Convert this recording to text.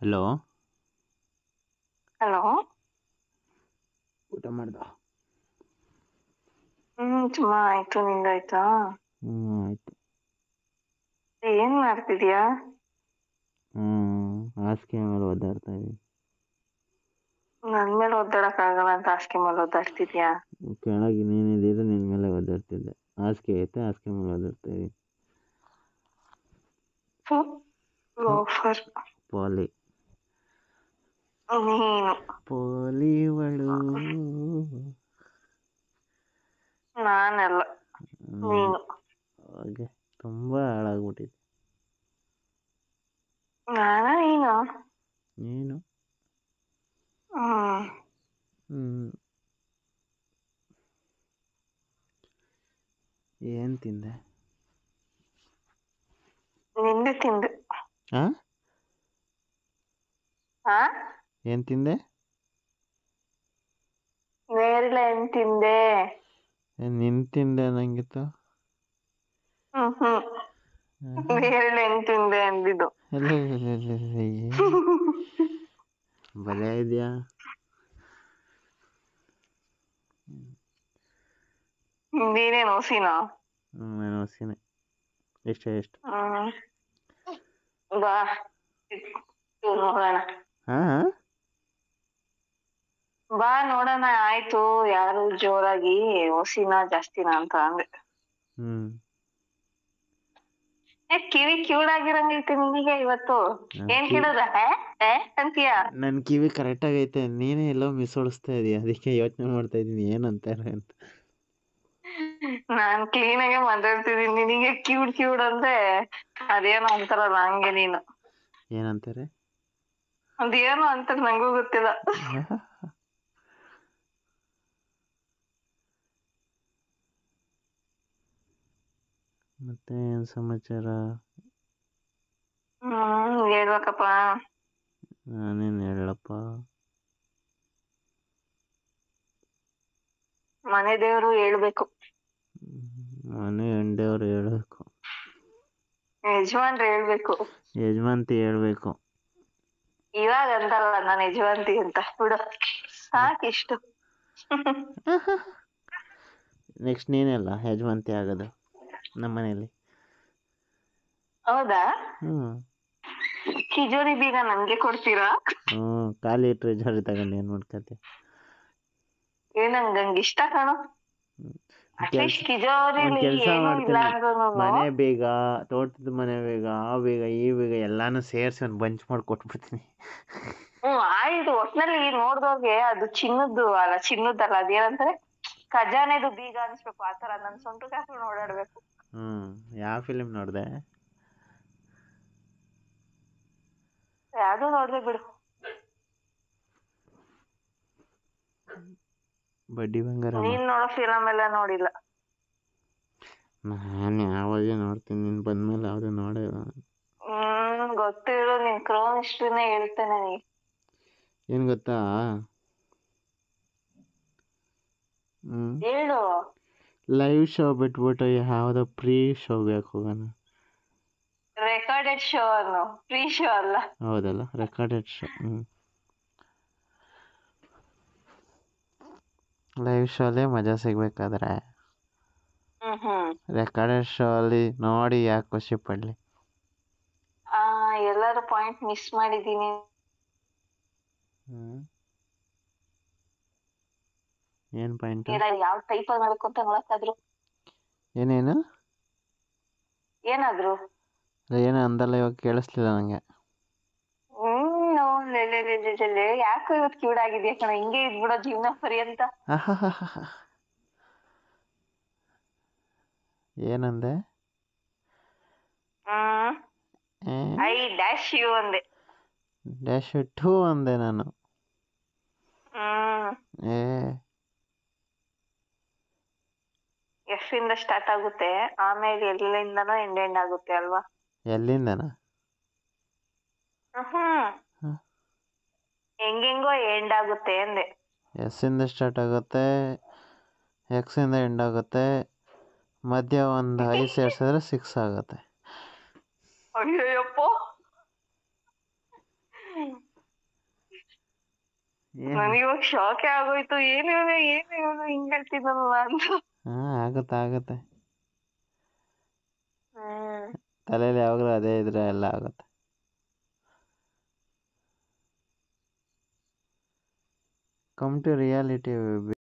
Hello? Hello? ಊಟ ಮಾಡ್ದ? ಹ್ಮ್ ತುಂಬಾ ಆಯ್ತು. ನಿಂದಾಯ್ತಾ ಹ್ಮ್ ಆಯ್ತು. ಏನ್ ಮಾಡ್ತಿದ್ಯಾ? ಹ್ಮ್ ಹಾಸಿಗೆ ಮೇಲೆ ಒದ್ದಾಡ್ತಾ ಇದ್ದೀನಿ. ನನ್ ಮೇಲೆ ಒದ್ದಾಡಕ್ ಆಗಲ್ಲ ಅಂತ ಹಾಸಿಗೆ ಮೇಲೆ ಒದ್ದಾಡ್ತಿದ್ಯಾ? ಕೆಳಗೆ ನೀನಿದ್ದೀರ ನಿನ್ ಮೇಲೆ ಒದ್ದಾಡ್ತಿದ್ದೆ. ಹಾಸಿಗೆ ಐತೆ ಹಾಸಿಗೆ ಮೇಲೆ ಒದ್ದಾಡ್ತಾ ಇದ್ದೀನಿ. ಲೋಫರ್. ಪಾಲಿ. ಪಾಲಿವಳು ನಾನಲ್ಲ ನೀನು ಹಾಗೆ ತುಂಬ ಹಾಳಾಗ್ಬಿಟ್ಟಿದೆ ನಾನ ನೀನು ನೀನು ಹ್ಮ್ ಹ್ಞೂ ಏನು ತಿಂದೆ ನಿಂದೆ ತಿಂದೆ ಹಾಂ ಹಾ ಏನು ತಿಂದೆ ನೇರಿಲ್ಲ ಏನ್ ತಿಂದೆ ಏ, ನಿನ್ ತಿಂದೆ ಅನ್ನಂಗಿತ್ತು ಹ್ಮ್. ಹ್ಮ್. ಏನ್ ತಿಂದೆ ಅಂದಿದ್ದು. ಅಲ್ಲ ಇದೆಯಾ? ನೀನೇನು ಹ್ಞೂ ನಾನು ಹೊಸಿನೇ ಎಷ್ಟು ಎಷ್ಟು? ಹ್ಮ್. ಬಾ ಹಾಂ. ಬಾ ನೋಡೋಣ ಆಯ್ತು. ಯಾರು ಜೋರಾಗಿ ಓಸಿನ ಜಾಸ್ತಿನಾ ಅಂತ ಅಂದೆ. ಹ್ಮ್. ಏ ಕಿವಿ ಕಿವುಡಾಗಿರಂಗೈತೆ ನಿನಗೆ ಇವತ್ತು. ನನ್ ಏನ್ ಕಿವಿ- ಕಿಡದ ಹೇ? ಅಂತೀಯ? ನನ್ ಕಿವಿ ಕರೆಕ್ಟ್ ಐತೆ ನೀನೇ ಎಲ್ಲೋ ಮಿಸ್ ಓಡಿಸ್ತಾ ಇದೀಯ. ಅದಕ್ಕೆ ಯೋಚನೆ ಮಾಡ್ತಾ ಇದ್ದೀನಿ ಏನಂತಾರೆ ಅಂತ ನಾನ್ ಕ್ಲೀನ್ ಆಗಿ ಮಾತಾಡ್ತಿದೀನಿ. ನಿನಗೆ ಕ್ಯೂಡ್ ಕ್ಯೂಡ್ ಅಂದ್ರೆ ಅದೇನೋ ಅಂತಾರಲ್ಲ ಹಂಗೆ ನೀನು. ಏನಂತಾರೆ ಅದೇನೋ ಅಂತ ನಂಗೂ ಗೊತ್ತಿಲ್ಲ. ಮತ್ತೆ ಏನ್ ಸಮಾಚಾರ? ಹ್ಮ್ ಹೇಳ್ಬೇಕಪ್ಪ. ನಾನೇನು ಹೇಳಪ್ಪ ಮನೆ ದೇವರು ಹೇಳ್ಬೇಕು. ಮನೆ ಎಂಡೆಯವ್ರು ಹೇಳಬೇಕು. ಯಜಮಾನ್ರು ಹೇಳ್ಬೇಕು. ಯಜಮಾನ್ತಿ ಹೇಳ್ಬೇಕು. ಇವಾಗ ಅಂತಲ್ಲ ನಾನು ಯಜಮಾನ್ತಿ ಅಂತ. ಬಿಡು. ಸಾಕಿಷ್ಟು ನೆಕ್ಸ್ಟ್ ನೀನೆಲ್ಲ ಯಜಮಾನ್ತಿ ಆಗೋದು. ನಮ್ಮ ಮನೆಯಲ್ಲಿ ಹೌದಾ? ಹ್ಮ್. ಬೀಗ ನನ್ಗೆ ಕೊಡ್ತೀರಾ? ಹ್ಮ್ ಖಾಲಿ ಟ್ರೆಜರಿ ತಗೊಂಡು ಏನ್ ಮಾಡ್ಕತ್ತೆ ಏ ನಂಗ್ ಇಷ್ಟ ಕಣೋ. ಅಟ್ಲೀಸ್ಟ್ ಕಿಜೋರಿ ಒಂದು ಕೆಲಸ ಏನು ಇಲ್ಲ ಮಾಡ್ತೀನಿ ಮನೆ ಬೇಗ ತೋಟದ ಮನೆ ಬೇಗ ಆ ಬೇಗ ಈ ಬೇಗ ಎಲ್ಲಾನು ಸೇರಿಸಿ ಒಂದು ಬಂಚ್ ಮಾಡಿ ಕೊಟ್ಬಿಡ್ತೀನಿ. ಹ್ಮ್ ಆಯ್ತು. ಒಟ್ನಲ್ಲಿ ನೋಡ್ದೋಗೆ ಅದು ಚಿನ್ನದ್ದು ಅಲ್ಲ ಚಿನ್ನದ್ದಲ್ಲ ಅದೇನಂತಾರೆ ಖಜಾನೆದು ಬೀಗ ಅನ್ಸ್ಬೇಕು ಆತರ ನನ್ ಸೊಂಟಕ್ಕೆ ಹಾಕೊಂಡು ಓಡಾಡ್ಬೇಕು. ಹ್ಞೂ ಯಾವ ಫಿಲಿಮ್ ನೋಡಿದೆ? ಯಾವ್ದು ನೋಡ್ದೆ ಬಿಡು. ಬಡ್ಡಿ ಬಂಗಾರ ನೀನ್ ನೋಡೋ ಫಿಲಂ ಎಲ್ಲ ನೋಡಿಲ್ಲ. ನಾನು ಯಾವಾಗ ನೋಡ್ತೀನಿ ನೀನು ಬಂದ್ಮೇಲೆ ಯಾವುದು ನೋಡೇ. ಇಲ್ಲ ಹ್ಮ್ ಗೊತ್ತಿರೋ ನಿನ್ ಕ್ರೋನ್ ಹಿಸ್ಟ್ರಿನೇ ಹೇಳ್ತೇನೆ ನನಗೆ ಏನು ಗೊತ್ತಾ? ಹ್ಮ್. ಹೇಳು. ಲೈವ್ ಶೋ ಬಿಟ್ಬಿಟ್ಟು ಯಾವುದೋ ಪ್ರೀ ಶೋ ಶೋಗೆ ಹೋಗೋಣ. ರೆಕಾರ್ಡೆಡ್ ಶೋ ಅನ್ನು ಪ್ರೀ ಶೋ ಅಲ್ಲ. ಹೌದಲ್ಲ ರೆಕಾರ್ಡೆಡ್ ಶೋ ಲೈವ್ ಶೋ ಅಲ್ಲೇ ಮಜಾ ಸಿಗ್ಬೇಕಾದ್ರೆ. ರೆಕಾರ್ಡೆಡ್ ಶೋ ಅಲ್ಲಿ ನೋಡಿ ಯಾಕೆ ಖುಷಿ ಪಡ್ಲಿ. ಎಲ್ಲಾರು ಪಾಯಿಂಟ್ ಮಿಸ್ ಮಾಡಿದ್ದೀನಿ ಹ್ಞೂ ಏನು ಪಾಯಿಂಟ್ ಯಾವ ಟೈಪ್ ಅಲ್ಲಿ ಅಂತ ನೋಡಕ್ಕಾದ್ರು ಏನೇನು ಏನಾದ್ರು? ಏನೋ ಅಂದಲ್ಲ ಇವಾಗ ಕೇಳಿಸ್ಲಿಲ್ಲ ನೋಡ್ಲೆ ಯಾಕೋ ಇವತ್ತು ಕ್ಯೂಡ್ ಆಗಿದೆಯಾ ಕಣ ಹಿಂಗೆ ಇದ್ಬಿಡೋ ಜೀವನ ಅಂತ ಏನಂದೆ? ಐ ಡ್ಯಾಶ್ ಯು ಅಂದೆ. ಡ್ಯಾಶ್ ಟೂ ಅಂದೆ ನಾನು. ಏ? ಇಂದ ಸ್ಟಾರ್ಟ್ ಆಗುತ್ತೆ? ಆಮೇಲೆ ಎಲ್ಲಿಂದನೋ ಎಂಡ್ ಎಂಡ್ ಆಗುತ್ತೆ ಅಲ್ವಾ? ಎಲ್ಲಿಂದನ? ಹ್ಮ್. ಹ. ಹೆಂಗೆಂಗೋ ಎಂಡ್ ಆಗುತ್ತೆ ಅಂದೆ. ಎಸ್ ಇಂದ ಸ್ಟಾರ್ಟ್ ಆಗುತ್ತೆ ಎಕ್ಸ್ ಇಂದ ಎಂಡ್ ಆಗುತ್ತೆ ಮಧ್ಯ ಒಂದು ಐ ಸೇರಿಸಿದ್ರೆ ಸಿಕ್ಸ್ ಆಗುತ್ತೆ. ಅಯ್ಯಯ್ಯಪ್ಪ. ಏನು? ನನಗೆ ಇವಾಗ ಶಾಕೆ ಆಗೋಯ್ತು. ಏನು ಇವ್ನು ಏನು ಇವನು ಹಿಂಗ್ ಅಂತ. ಹಾಂ ಆಗುತ್ತೆ ಆಗುತ್ತೆ. ತಲೆಯಲ್ಲಿ ಯಾವಾಗಲೂ ಅದೇ ಇದ್ರೆ ಎಲ್ಲ ಆಗುತ್ತೆ. Come to reality